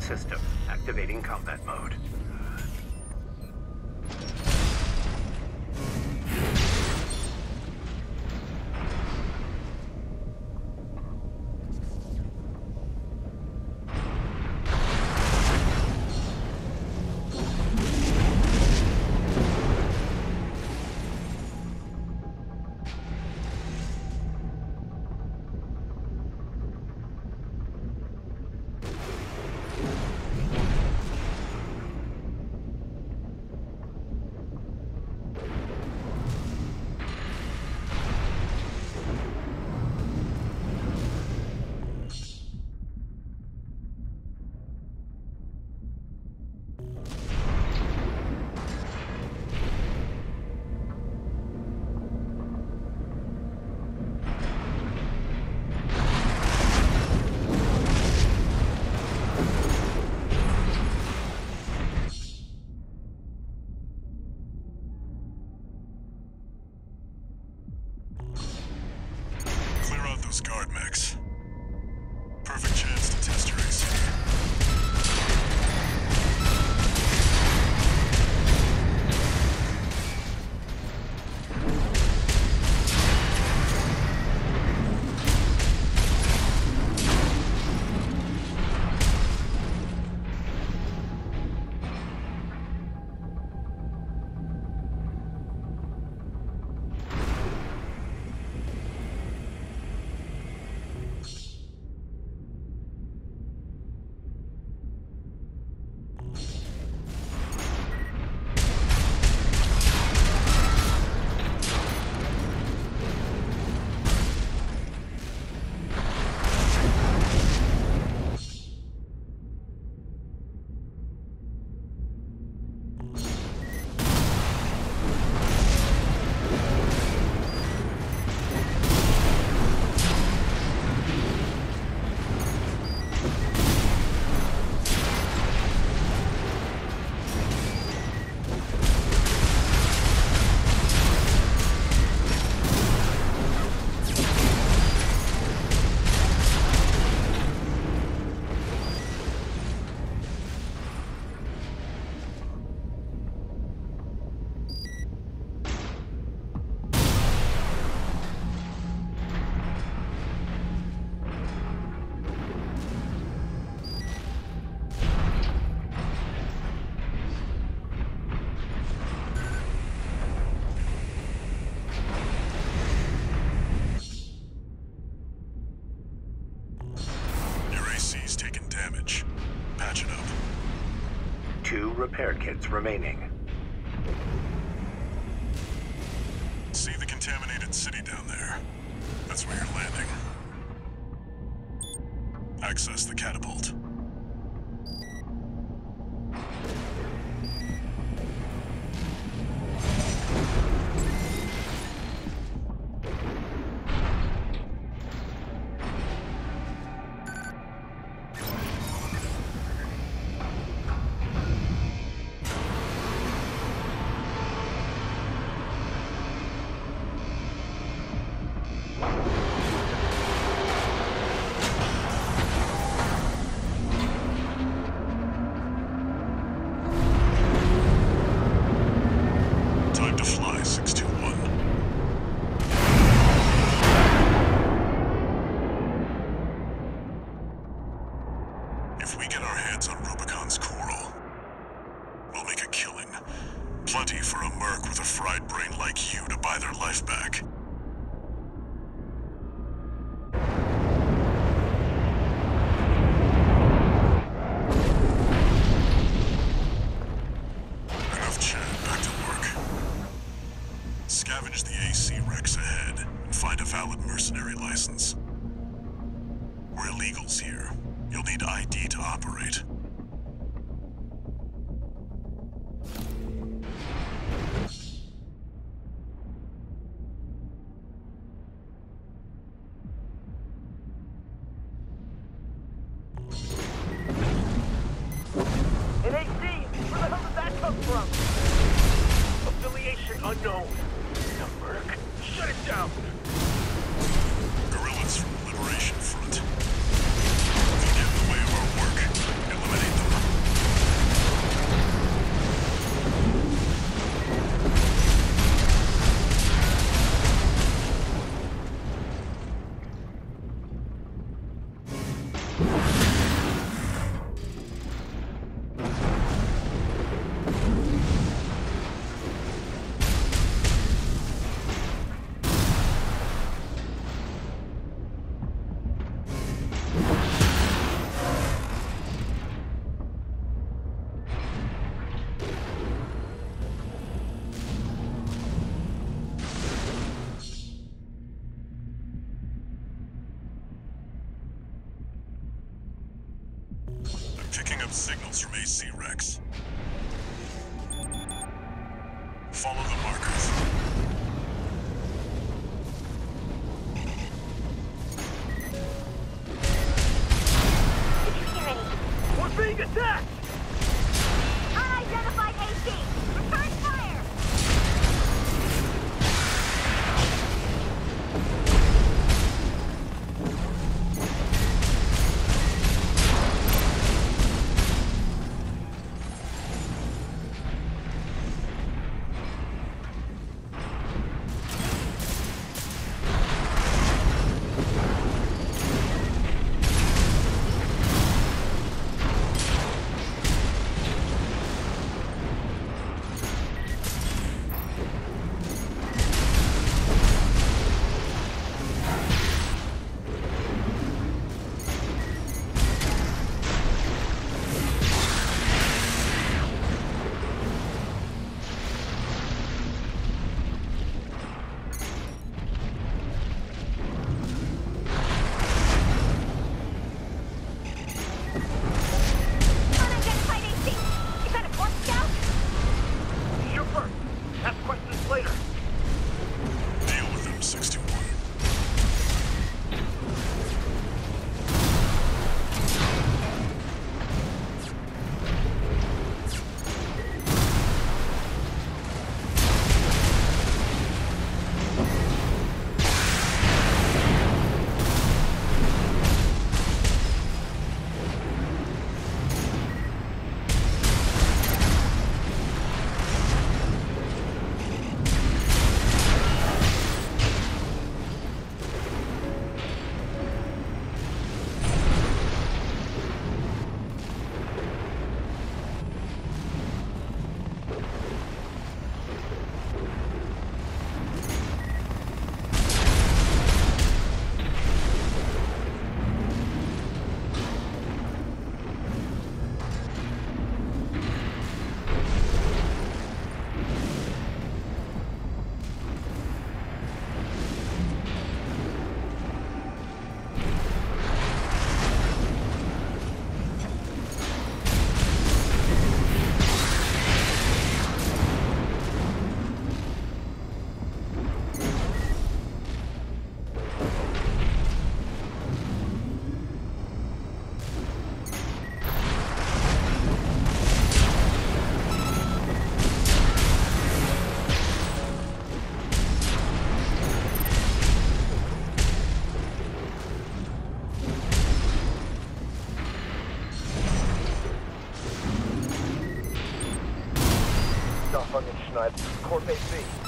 system. Activating combat mode. remaining. heads on Rubicon's coral. We'll make a killing. Plenty for a merc with a fried brain like you to buy their life back. C-Rex. Follow the markers. It's security. We're being attacked! Newport may be.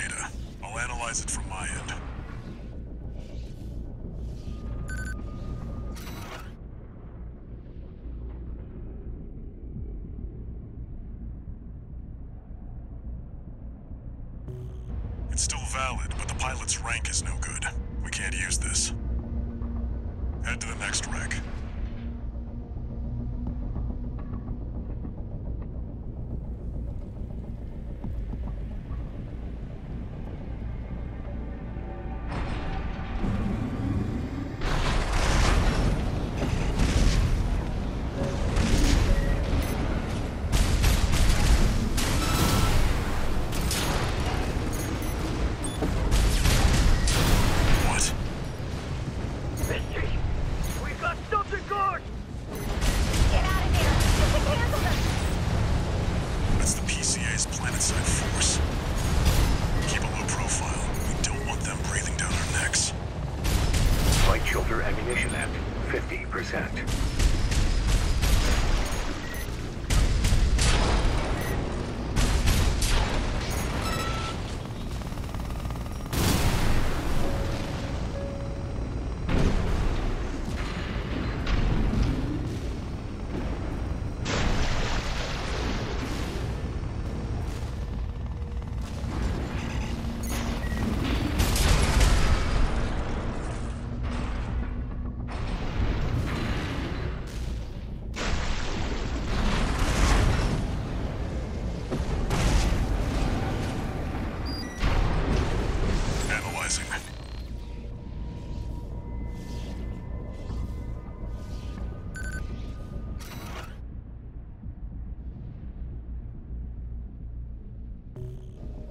data. I'll analyze it from my end.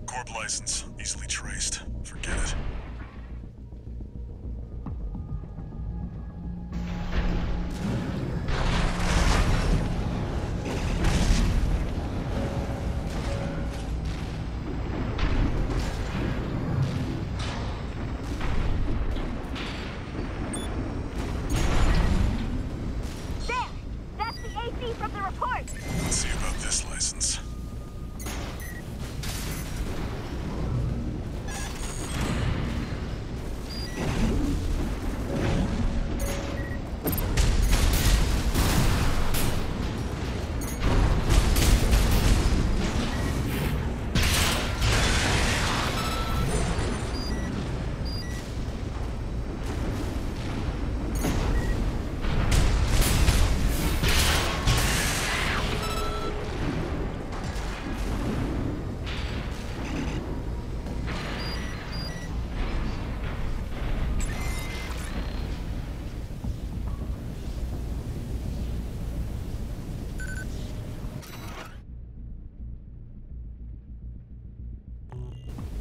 Corp license, easily traced. Forget it.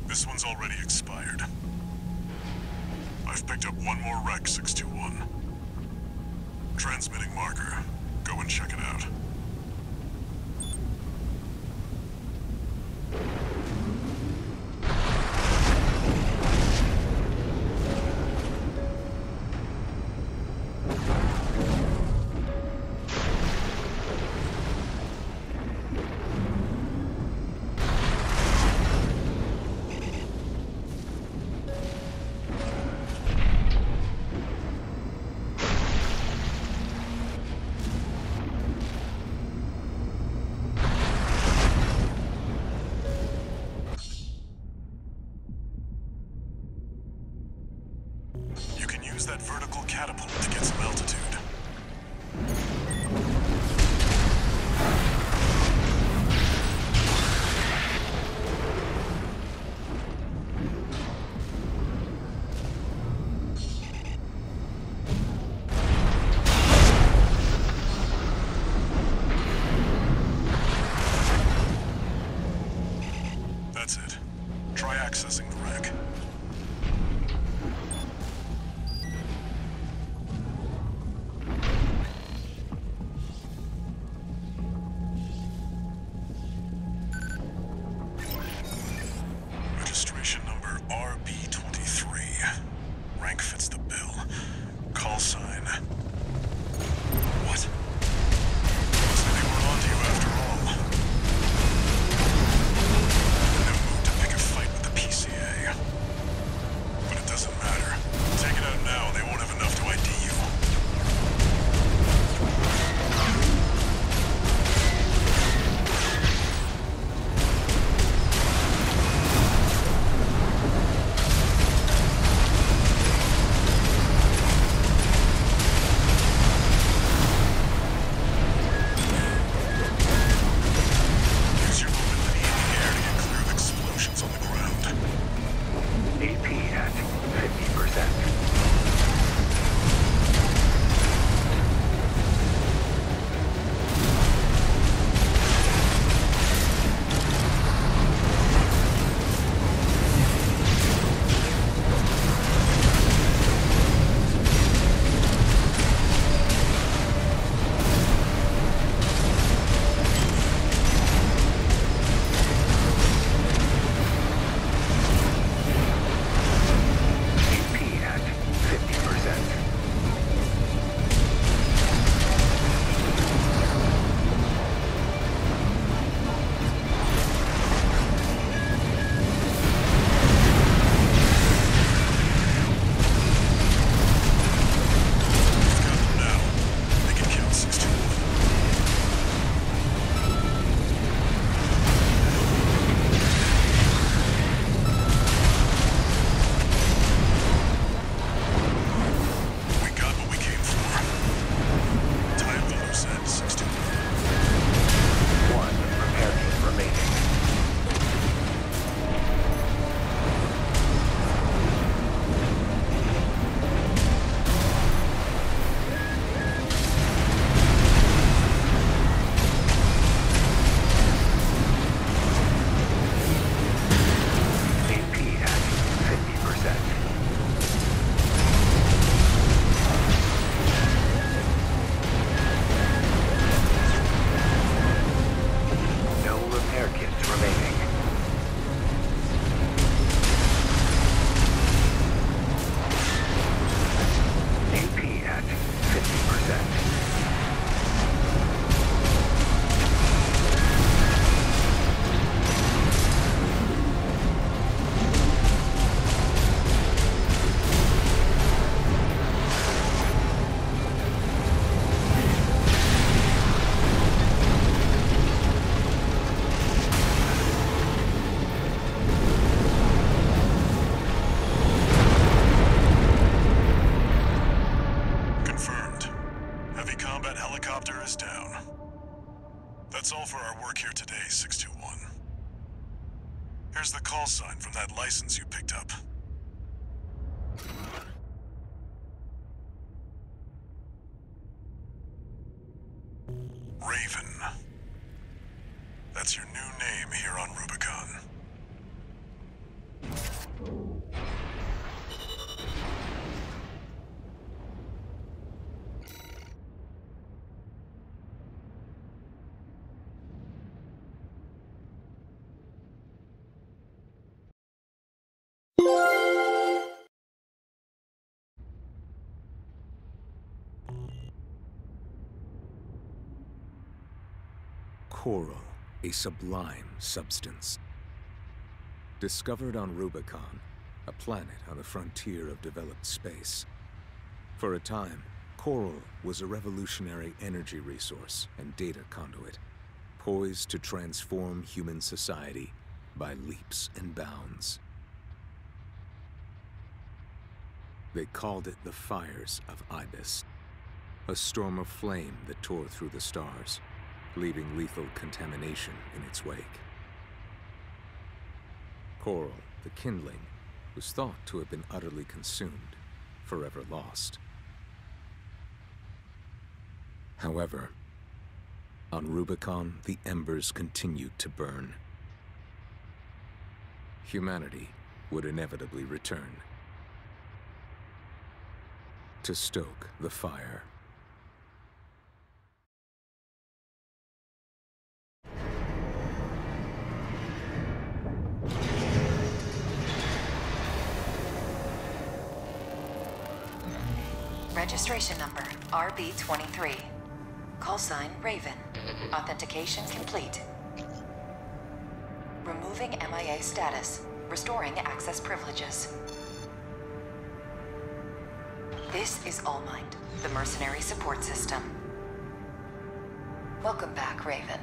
This one's already expired. I've picked up one more wreck, 621. Transmitting marker. Go and check it out. down. That's all for our work here today, 621. Here's the call sign from that license you picked up. Raven. That's your new name here on Rubicon. Coral, a sublime substance. Discovered on Rubicon, a planet on the frontier of developed space. For a time, coral was a revolutionary energy resource and data conduit, poised to transform human society by leaps and bounds. They called it the Fires of Ibis, a storm of flame that tore through the stars leaving lethal contamination in its wake. Coral, the kindling, was thought to have been utterly consumed, forever lost. However, on Rubicon, the embers continued to burn. Humanity would inevitably return to stoke the fire. Registration number RB23. Call sign Raven. Authentication complete. Removing MIA status. Restoring access privileges. This is Allmind, the mercenary support system. Welcome back, Raven.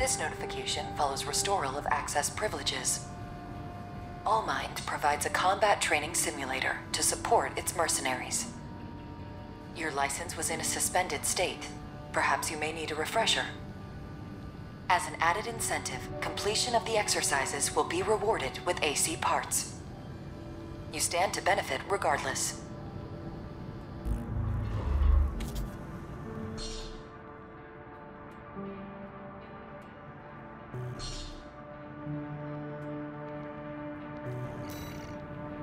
This notification follows restoral of access privileges. Allmind provides a combat training simulator to support its mercenaries. Your license was in a suspended state. Perhaps you may need a refresher. As an added incentive, completion of the exercises will be rewarded with AC parts. You stand to benefit regardless.